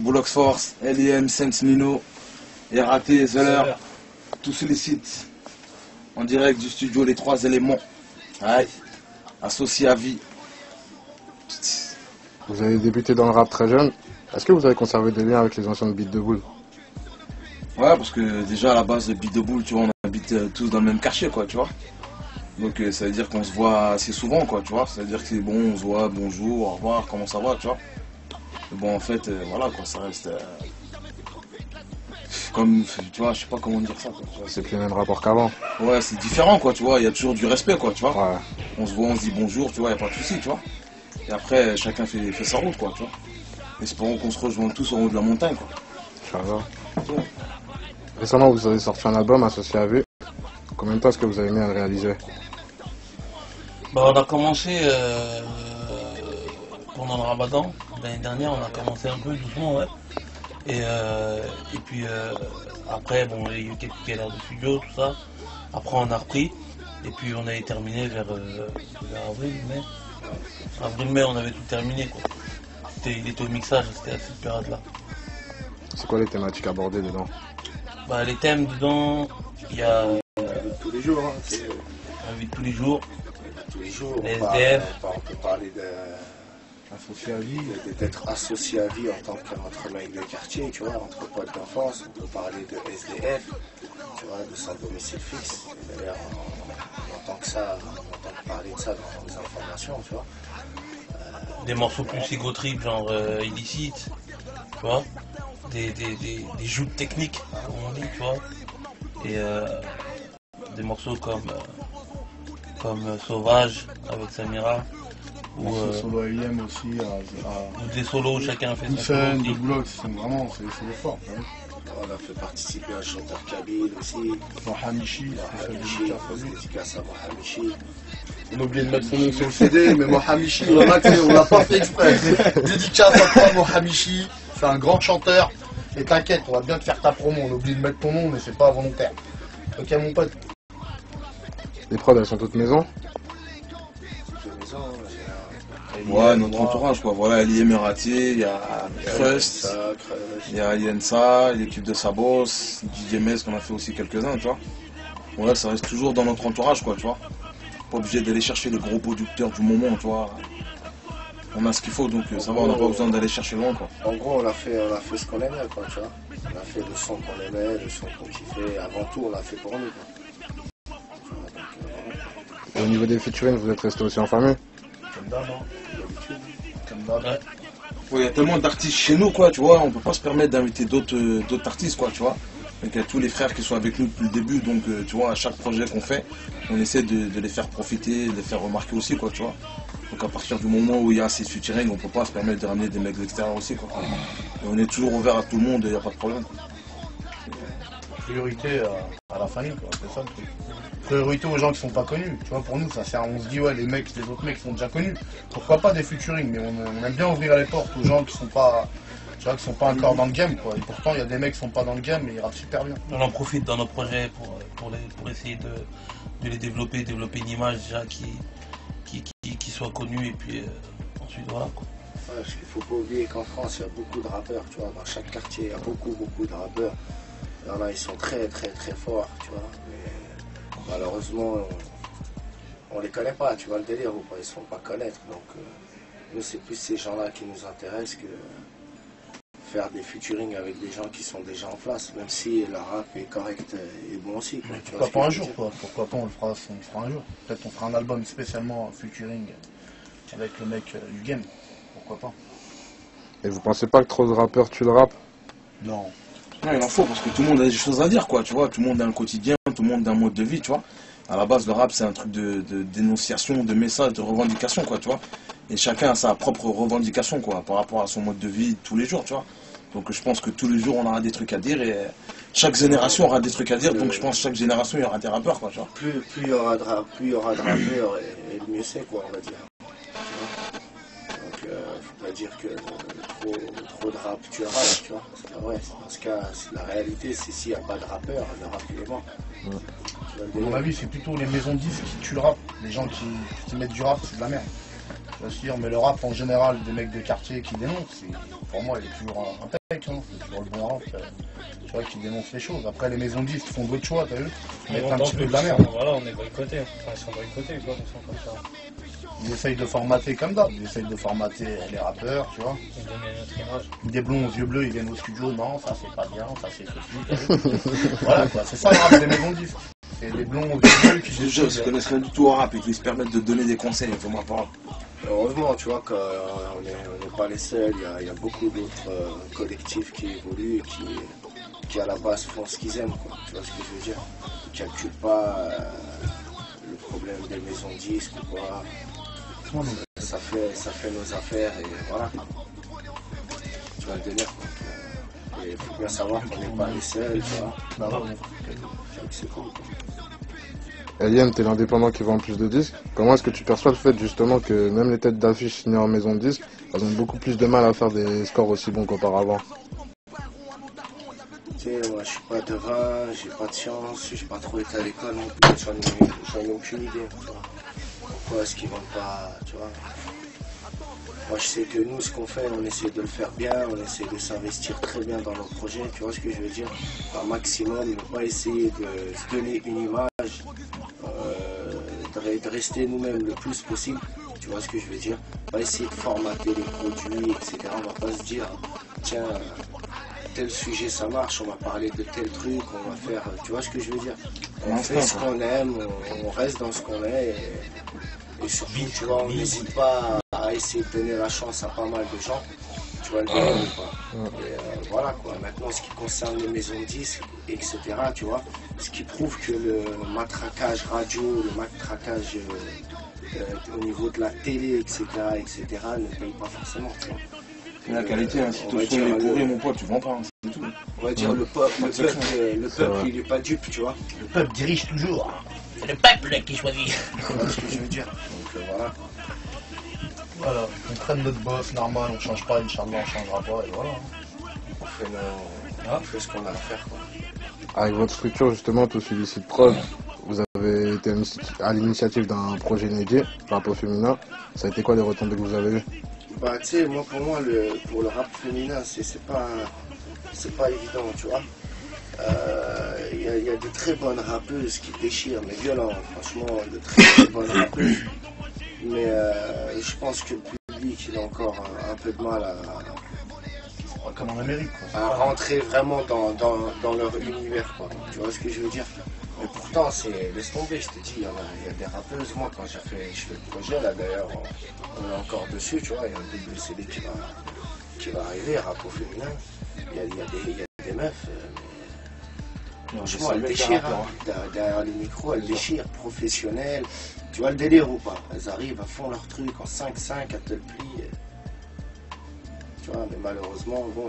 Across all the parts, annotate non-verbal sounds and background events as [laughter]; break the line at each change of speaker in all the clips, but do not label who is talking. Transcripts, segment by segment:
Bullocks Force, LIM, Sense Nino, RAT, Zeller, tous les sites en direct du studio Les Trois Éléments. Aïe, associé à vie.
Vous avez débuté dans le rap très jeune. Est-ce que vous avez conservé des liens avec les anciens de Beat de Boule?
Ouais, parce que déjà à la base, Beat de Boule, tu vois, on habite euh, tous dans le même quartier, quoi, tu vois. Donc euh, ça veut dire qu'on se voit assez souvent, quoi, tu vois. Ça veut dire que c'est bon, on se voit, bonjour, au revoir, comment ça va, tu vois. Mais bon, en fait, euh, voilà, quoi, ça reste. euh, comme, tu vois, je sais pas comment dire ça.
C'est plus le même rapport qu'avant.
Ouais, c'est différent, quoi, tu vois. Il y a toujours du respect, quoi, tu vois.
Ouais.
On se voit, on se dit bonjour, tu vois, il n'y a pas de souci, tu vois. Et après, chacun fait, fait sa route, quoi, tu vois. Espérons qu'on se rejoigne tous en haut de la montagne, quoi.
Inch'Allah. Récemment, vous avez sorti un album associé à V. Combien de temps est-ce que vous avez mis à le réaliser?
Bah, on a commencé euh, pendant le ramadan. L'année dernière, on a commencé un peu doucement, ouais. Et, euh, et puis euh, après, bon, il y a eu quelques galères de studio, tout ça. Après, on a repris. Et puis, on avait terminé vers, euh, vers avril, mai. Avril-mai, on avait tout terminé, quoi. C'était- il était au mixage, c'était à cette période-là.
C'est quoi les thématiques abordées dedans?
Bah, les thèmes dedans, il y a euh,
tous les jours. Hein, c'est-
la vie de tous les jours,
tous les jours.
Les SDF.
on parle- on peut parler de-
Associé à vie.
d'être associé à vie en tant qu'entre mec de quartier, tu vois, entre potes d'enfance. On peut parler de SDF, tu vois, de sans domicile fixe. D'ailleurs, on, on entend que ça, on entend parler de ça dans les informations, tu vois.
des morceaux plus égo-trip, genre euh, illicite, tu vois, des, des, des, des joutes techniques, comme on dit, tu vois, et euh, des morceaux comme, euh, comme euh, Sauvage avec Samira, ou, euh,
solo AIM aussi, à, à
ou des solos où chacun fait son solo
Hussein,
aussi.
de Blocs, c'est vraiment, c'est des forts. hein.
On a fait participer un chanteur kabyle aussi.
Ça,
dédicace à Hamishi.
On a oublié de mettre son nom sur le CD, mais Mohamichi, on l'a fait, on l'a pas fait exprès. Dédicace à toi, Mohamichi. C'est un grand chanteur. Et t'inquiète, on va bien te faire ta promo. On a oublié de mettre ton nom, mais c'est pas volontaire. Ok, mon pote.
Les prods, elles sont toutes maison
Ouais, notre entourage, quoi. Voilà, l'IM Ratier, il y a Crust, il y a Yensa, l'équipe de Sabos, DJ Mez qu'on a fait aussi quelques-uns, tu vois. Ouais, ça reste toujours dans notre entourage, quoi, tu vois. Pas obligé d'aller chercher les gros producteurs du moment, tu vois. On a ce qu'il faut, donc euh, ça va, on n'a pas besoin d'aller chercher loin, quoi.
En gros, on a fait, on a fait ce qu'on aimait, quoi, tu vois. On a fait le son qu'on aimait, le son qu'on kiffait. Avant tout, on l'a fait pour nous, quoi.
Et au niveau des featuring, vous êtes resté aussi en famille?
Comme
Ouais.
Il y a tellement d'artistes chez nous, quoi, tu vois, on peut pas se permettre d'inviter d'autres euh, d'autres artistes, quoi, tu vois. Donc il y a tous les frères qui sont avec nous depuis le début, donc euh, tu vois, à chaque projet qu'on fait, on essaie de, de les faire profiter, de les faire remarquer aussi, quoi, tu vois. Donc à partir du moment où il y a ces featuring, on peut pas se permettre de ramener des mecs extérieurs aussi, quoi. Et on est toujours ouvert à tout le monde, il n'y a pas de problème. quoi.
Priorité à, à la famille, quoi. C'est ça le truc. Priorité aux gens qui sont pas connus. Tu vois, pour nous, ça sert. On se dit, ouais, les mecs, les autres mecs sont déjà connus. Pourquoi pas des featuring Mais on, on aime bien ouvrir les portes aux gens qui sont pas. Tu vois, qui sont pas encore dans le game, quoi. Et pourtant, il y a des mecs qui sont pas dans le game, mais ils rappent super bien.
On en profite dans nos projets pour, pour, les- pour essayer de, de les développer, développer une image déjà qui, qui, qui, qui soit connue et puis euh, ensuite voilà quoi.
Ouais, parce qu'il faut pas oublier qu'en France, il y a beaucoup de rappeurs, tu vois. Dans chaque quartier, il y a beaucoup, beaucoup de rappeurs. A, ils sont très, très, très forts, tu vois. Mais malheureusement, on, on les connaît pas, tu vois le délire ou pas. Ils se font pas connaître. Donc, euh, nous, c'est plus ces gens-là qui nous intéressent que faire des featuring avec des gens qui sont déjà en place, même si le rap est correct et bon aussi. Quoi, tu vois
Pourquoi pas un jour, quoi? Pourquoi pas on le fera, on le fera un jour Peut-être on fera un album spécialement featuring avec le mec euh, du game. Pourquoi pas?
Et vous pensez pas que trop de rappeurs tuent le rap?
Non.
Non, il en faut parce que tout le monde a des choses à dire, quoi, tu vois. Tout le monde a un quotidien, monde a un mode de vie, tu vois. À la base, le rap, c'est un truc de, dénonciation, de message, de revendication, quoi, tu vois. Et chacun a sa propre revendication, quoi, par rapport à son mode de vie tous les jours, tu vois. Donc je pense que tous les jours, on aura des trucs à dire et chaque génération aura des trucs à dire. Donc je pense que chaque génération, il y aura des rappeurs, quoi, tu vois.
Plus, plus il y aura de plus il y aura de rappeurs et, mieux c'est quoi on va dire. Donc euh, faut pas dire que euh, trop, trop de rap tu rap, tu vois. C'est pas vrai. Dans ce cas, c'est- la réalité c'est s'il n'y a pas de rappeur, le rap il est mort.
À mon avis, c'est plutôt les maisons de disques qui tuent le rap. Les gens qui, qui mettent du rap, c'est de la merde. Bien sûr, mais le rap en général, des mecs de quartier qui dénoncent, pour moi, il est toujours impec. Hein. C'est toujours le bon rap. euh, Tu vois, qui dénonce les choses. Après, les maisons de disques font d'autres choix, t'as vu Ils mettent un petit
que
peu de la merde.
sont- Voilà, on est boycottés. Enfin, ils sont boycottés, quoi, ils sont comme ça.
Ils essayent de formater comme d'hab. Ils essayent de formater les rappeurs, tu vois.
Ils donnent notre image.
Des blonds aux yeux bleus, ils viennent au studio. Non, ça c'est pas bien, ça c'est ceci. [laughs] voilà quoi, c'est ça le rap des maisons de disques. C'est des blonds aux yeux bleus qui
jure, ils connaissent rien du tout au rap et qui se permettent de donner des conseils, faut ma parole.
Heureusement, tu vois, qu'on n'est on n'est pas les seuls. Il y a, il y a beaucoup d'autres euh, collectifs qui évoluent et qui, qui, à la base, font ce qu'ils aiment. Quoi. Tu vois ce que je veux dire? Qui calculent pas euh, le problème des maisons de disques ou quoi. Ça fait, ça fait nos affaires et voilà. Tu vois le délire. quoi. Et il faut bien savoir qu'on n'est pas les seuls, tu vois.
Bah ouais.
C'est cool. quoi.
Alien, t'es l'indépendant qui vend plus de disques. Comment est-ce que tu perçois le fait justement que même les têtes d'affiche signées en maison de disques, elles ont beaucoup plus de mal à faire des scores aussi bons qu'auparavant?
Tu sais, moi je suis pas devin, j'ai pas de science, j'ai pas trop été à l'école non plus, j'en ai, aucune idée, tu vois. Pourquoi est-ce qu'ils vendent pas, tu vois. Moi je sais que nous, ce qu'on fait, on essaie de le faire bien, on essaie de s'investir très bien dans nos projets, tu vois ce que je veux dire Un maximum, ne pas essayer de se donner une image, euh, de, re- de rester nous-mêmes le plus possible, tu vois ce que je veux dire Pas essayer de formater les produits, etc. On va pas se dire, tiens, tel sujet ça marche, on va parler de tel truc, on va faire, tu vois ce que je veux dire On fait ce qu'on aime, on, on reste dans ce qu'on est et, et surtout, tu vois, on n'hésite pas à essayer de donner la chance à pas mal de gens, tu vois le délire ou pas Et, euh, voilà quoi, maintenant ce qui concerne les maisons de disques, etc., tu vois, ce qui prouve que le matraquage radio, le matraquage euh, euh, au niveau de la télé, etc., etc., ne paye pas forcément, tu vois.
C'est la qualité, hein. si
On
ton son
dire,
est pourri, mon pote, tu vends pas, hein, c'est tout.
on va dire le peuple, le peuple, euh, le il est pas dupe, tu vois.
Le peuple dirige toujours.
C'est le peuple qui choisit. [laughs]
Tu vois ce que je veux dire. Donc euh, voilà.
Voilà, on traîne notre boss normal, on change pas, Inch'Allah, on changera pas, et voilà.
On fait, le- on fait ce qu'on a à faire. Quoi.
Avec votre structure justement, tout Félicite Prod, vous avez été à l'initiative d'un projet inédit, rap au féminin. Ça a été quoi les retombées que vous avez eues?
Bah tu sais, moi pour moi le pour le rap féminin c'est pas c'est pas évident, tu vois. Euh, Il y, a- il y a de très bonnes rappeuses qui déchirent, mais violent, franchement, de très, très bonnes rappeuses. Mais euh, je pense que le public il a encore un, un peu de mal à,
comme en Amérique, quoi.
à rentrer vraiment dans, dans, dans leur univers, quoi. Tu vois ce que je veux dire? Mais pourtant, c'est laisse tomber, je te dis, il y, a, il y a des rappeuses. Moi, quand j'ai fait, je fais le projet, là d'ailleurs, on, est encore dessus, tu vois, il y a un double CD qui va, qui va arriver, rap au féminin. Il y a, il y a des, il y a des meufs, euh, franchement, elles déchirent. hein. Derrière- Derrière le micro, elles déchirent, professionnelles. Tu vois le délire ou pas? Elles arrivent, elles font leur truc en 5-5, elles te le plient. Tu vois, mais malheureusement, bon,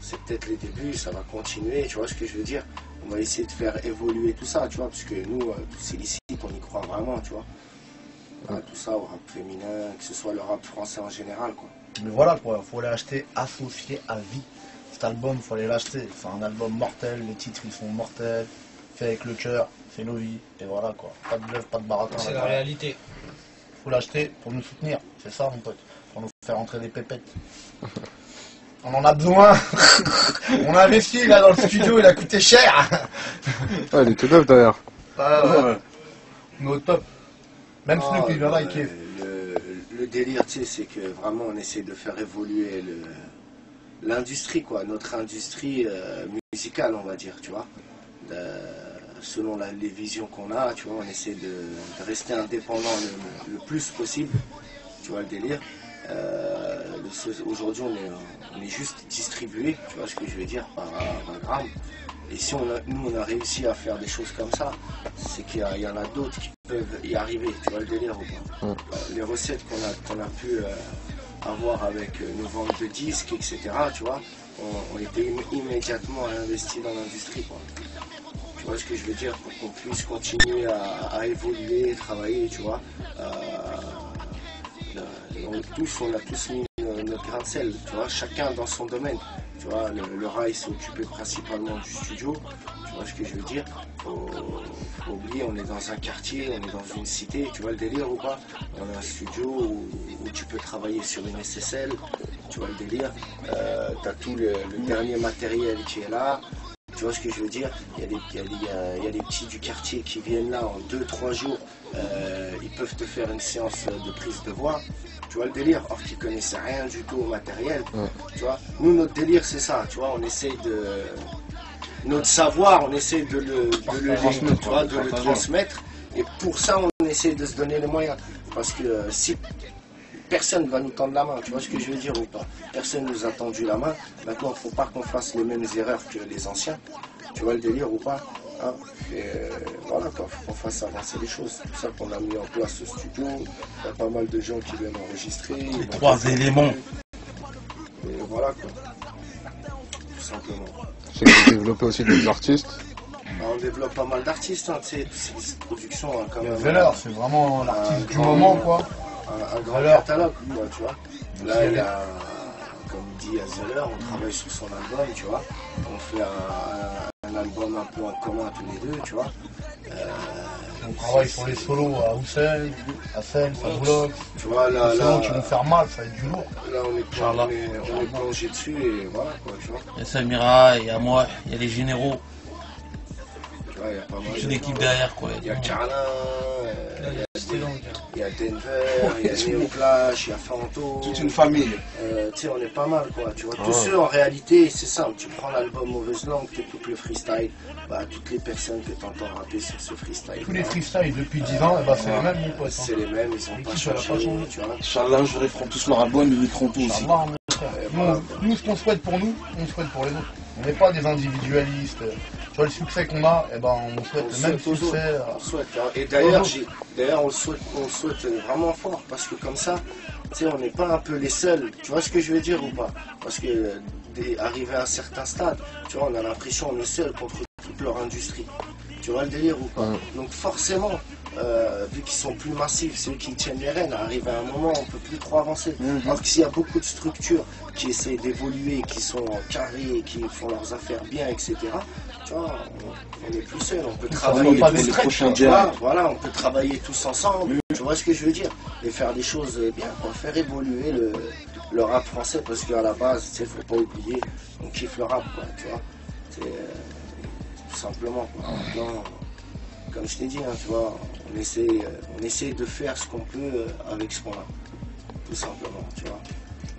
c'est peut-être les débuts, ça va continuer, tu vois ce que je veux dire? On va essayer de faire évoluer tout ça, tu vois, parce que nous, euh, c'est ici qu'on y croit vraiment, tu vois. Voilà, tout ça au rap féminin, que ce soit le rap français en général, quoi.
Mais voilà quoi, faut l'acheter associé à vie. Cet album, faut aller l'acheter. C'est un album mortel, les titres ils sont mortels, fait avec le cœur, c'est nos vies, et voilà quoi. Pas de bluff, pas de baratin.
C'est la
là-dedans.
réalité.
Faut l'acheter pour nous soutenir, c'est ça mon pote. Pour nous faire entrer des pépettes. On en a besoin. [laughs] On a investi là dans le studio, il a coûté cher. [laughs]
Ah, il est tout neuf d'ailleurs.
Ah, ouais. Mais au top. Même
Ah,
Snoop il vient là, il
le-
kiffe.
Le, le délire, tu sais, c'est que vraiment on essaie de faire évoluer le- l'industrie, quoi, notre industrie euh, musicale, on va dire, tu vois. Selon la- les visions qu'on a, tu vois, on essaie de, de rester indépendant le, le plus possible, tu vois le délire. Euh, Aujourd'hui, on est, on est juste distribué, tu vois ce que je veux dire, par, par gramme. Et si on a- nous, on a réussi à faire des choses comme ça, c'est qu'il y, en a d'autres qui peuvent y arriver, tu vois le délire ou pas
Mm.
Euh, Les recettes qu'on a, qu'on a pu euh, avoir avec euh, nos ventes de disques, etc., tu vois, on, était im- immédiatement investi dans l'industrie. Tu vois ce que je veux dire? Pour qu'on puisse continuer à, à évoluer, travailler, tu vois. Euh, le- on, a tous mis no- notre grain de sel, tu vois, chacun dans son domaine. Tu vois, le, le rail s'est occupé principalement du studio, tu vois ce que je veux dire faut, faut oublier, on est dans un quartier, on est dans une cité, tu vois le délire ou pas On a un studio où, où tu peux travailler sur une SSL, tu vois le délire euh, T'as tout le, le dernier matériel qui est là. Tu vois ce que je veux dire? Il y, a des, il, y a il y des petits du quartier qui viennent là en 2-3 jours. euh, ils peuvent te faire une séance de prise de voix. Tu vois le délire? Or qu'ils connaissaient rien du tout au matériel.
Ouais.
Tu vois? Nous, notre délire, c'est ça. Tu vois, on essaie de. Notre savoir, on essaie de le, de le,
Transmettre,
tu vois, de le
partager.
transmettre. Et pour ça, on essaie de se donner les moyens. Parce que euh, si personne va nous tendre la main, tu vois ce que je veux dire ou pas? Personne nous a tendu la main. Maintenant, il ne faut pas qu'on fasse les mêmes erreurs que les anciens. Tu vois le délire ou pas? Hein? Et euh, voilà, quoi, faut qu'on fasse avancer les choses. C'est pour ça qu'on a mis en place ce studio. Il y a pas mal de gens qui viennent enregistrer. vont
trois éléments.
Et voilà, quoi. Simplement.
Sais que vous développez aussi des artistes.
Bah, on développe pas mal d'artistes, hein, tu sais, c'est- production a quand même
Veller, c'est vraiment l'artiste du
grand-
moment, quoi.
un, un grand
Veller.
catalogue, quoi, tu vois. Là, il y a, comme dit Zeller, on travaille sur son album, tu vois. On fait un, un- un album un peu en commun tous les deux, tu vois. Euh,
On travaille sur les solos à Houssen, à Seine, Saboulox.
tu vois, là,
Les
là,
solos qui vont faire mal, ça va être du lourd.
là, on est, plong-
Inch'Allah.
on est, on est plongé dessus et voilà, quoi, tu vois.
Il y a Samira, il y a moi, il y a les généraux,
Il y a pas mal
toute
de
l'équipe
gens.
derrière quoi.
Il y a Carlin, euh, il y a
C'était long,
Il y a Denver, il y a Neoclash, il y a Fanto.
Toute une famille.
Euh, tu sais, on est pas mal, quoi. Tu vois,
Ah
tous ceux, en réalité, c'est simple. Tu prends l'album Mauvaise Langue, tu écoutes le freestyle, bah, toutes les personnes que tu entends rapper sur ce freestyle.
Tous les freestyles depuis 10 ans, eh ben, c'est les mêmes, mon pote. hein.
C'est les mêmes, ils ont pas
L'équipe, elle a pas
changé,
changé.
tu vois.
Inch'Allah, je referont tous leur album, ils mettront tout aussi.
Nous, ce qu'on souhaite pour nous, on souhaite pour les autres. On n'est pas des individualistes. Tu vois, le succès qu'on a, eh ben, on souhaite
On
le même
souhaite
succès.
On souhaite, hein. Et d'ailleurs, d'ailleurs, on le souhaite, on le souhaite vraiment fort parce que comme ça, tu sais, on n'est pas un peu les seuls. Tu vois ce que je veux dire ou pas? Parce que dès- arrivé à un certain stade, tu vois, on a l'impression qu'on est seul contre toute leur industrie. Tu vois le délire ou pas?
Ouais.
Donc forcément, euh, vu qu'ils sont plus massifs, c'est eux qui tiennent les rênes, arrivé à un moment, on peut plus trop avancer.
Mhm.
Alors que s'il y a beaucoup de structures qui essayent d'évoluer, qui sont carrées, qui font leurs affaires bien, etc., tu vois, on, on est plus seul, on peut travailler
pas
tous prochains. Voilà, voilà, on peut travailler tous ensemble, tu vois ce que je veux dire, et faire des choses bien, quoi, faire évoluer le, le rap français, parce qu'à la base, tu sais, faut pas oublier, on kiffe le rap, quoi, tu vois, c'est euh, tout simplement, quoi. Comme je t'ai dit, hein, tu vois, on essaie, euh, on essaie de faire ce qu'on peut euh, avec ce qu'on a, tout simplement, tu vois.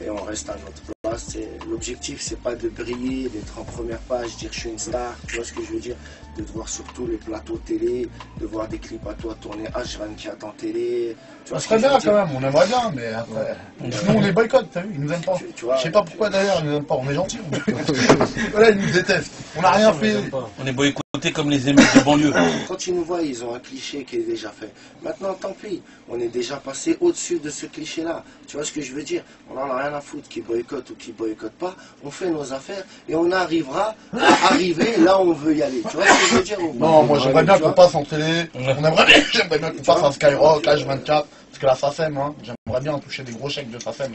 Et on reste à notre place. L'objectif, c'est pas de briller, d'être en première page, dire je suis une star, tu vois ce que je veux dire De te voir sur tous les plateaux télé, de voir des clips à toi tourner H24 en télé. Tu vois que
serait bien quand même, on aimerait bien, mais après. Sinon on les boycotte, t'as vu, ils nous aiment pas.
Tu- tu vois,
Je sais pas pourquoi d'ailleurs, ils nous aiment pas, on est gentils. [laughs] voilà, ils nous détestent. On n'a rien fait.
On est boycotté comme les émeutes de banlieue.
Quand ils nous voient, ils ont un cliché qui est déjà fait. Maintenant, tant pis, on est déjà passé au-dessus de ce cliché-là. Tu vois ce que je veux dire? On en a rien à foutre qui boycotte ou qui boycotte pas. On fait nos affaires et on arrivera à arriver là où on veut y aller. Tu vois ce que je veux dire
Non, moi j'aimerais bien qu'on passe en télé. On aimerait bien, [laughs] j'aimerais bien qu'on passe à Skyrock, H24. Parce que la SACEM, hein, j'aimerais bien toucher des gros chèques de SACEM.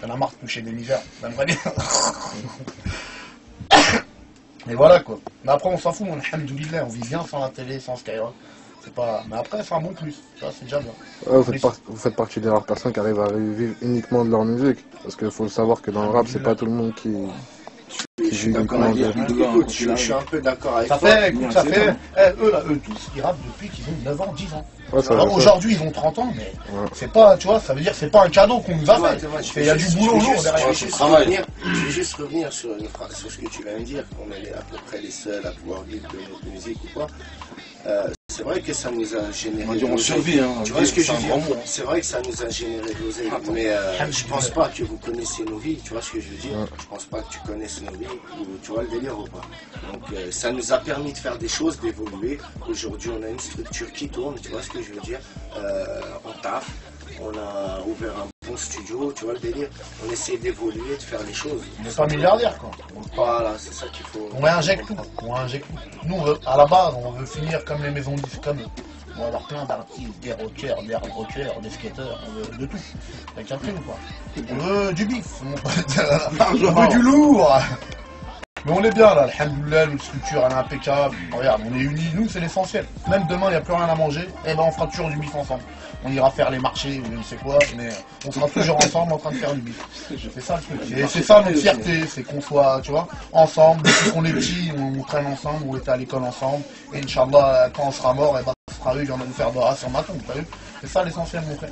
Il y en a marre de toucher des misères. J'aimerais bien. [laughs] Et voilà quoi. Mais après on s'en fout, on alhamdoulilah, on vit bien sans la télé, sans Skyrock. C'est pas... Mais après c'est un bon plus, ça c'est déjà bien.
Vous, faites vous faites partie des rares personnes qui arrivent à vivre uniquement de leur musique. Parce qu'il faut savoir que dans le rap, c'est pas tout le monde qui.
Je suis un peu d'accord avec
Ça
toi.
fait, écoute, ça fait. eh, eux là, eux tous, ils rappent depuis qu'ils ont 9 ans, 10 ans.
Ouais,
aujourd'hui ils ont 30 ans, mais
Ouais.
c'est pas, tu vois, ça veut dire que c'est pas un cadeau qu'on nous a
Ouais,
fait. Il y a du boulot
je vais
lourd
juste-
derrière.
Je vais juste revenir, je vais juste revenir sur, une phrase- sur ce que tu viens de dire, qu'on est à peu près les seuls à pouvoir vivre de notre musique ou quoi. Euh, c'est vrai que ça nous a généré.
On dire on survit, hein.
Tu vois ce que je veux dire. C'est vrai que ça nous a généré de l'oseille, mais euh, je pense pas que vous connaissez nos vies, tu vois ce que je veux dire. Je pense pas que tu connaisses nos vies, ou tu vois le délire ou pas Donc euh, ça nous a permis de faire des choses, d'évoluer. Aujourd'hui on a une structure qui tourne, tu vois ce que je veux dire Euh, On taffe, on a ouvert un bon studio, tu vois le délire On essaie d'évoluer, de faire les choses.
On n'est pas milliardaire quoi.
Voilà, c'est ça qu'il faut.
On injecte tout. On injecte tout. Nous, on veut- à la base, on veut finir comme les maisons de disques, comme eux. On va avoir plein d'artistes, des rockers, des hard rockers, des skateurs, on veut de tout. T'as capté ou pas On veut du bif, on veut [laughs] du lourd. Mais on est bien là, alhamdoulilah, notre structure elle est impeccable. Regarde, on est unis, nous c'est l'essentiel. Même demain, il n'y a plus rien à manger, et ben on fera toujours du bif ensemble. On ira faire les marchés ou je ne sais quoi, mais on sera toujours ensemble en train de faire du bif. C'est ça le truc. Et c'est ça notre fierté, c'est qu'on soit, tu vois, ensemble, depuis qu'on est petit, on, traîne ensemble, on était à l'école ensemble, et Inch'Allah, quand on sera mort, et ben on sera eux, viendra nous faire doha sur ma tombe, t'as vu? C'est ça l'essentiel mon frère.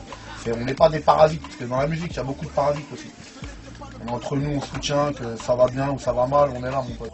on n'est pas des parasites, parce que dans la musique, il y a beaucoup de parasites aussi. Entre nous, on soutient que ça va bien ou ça va mal, on est là, mon pote.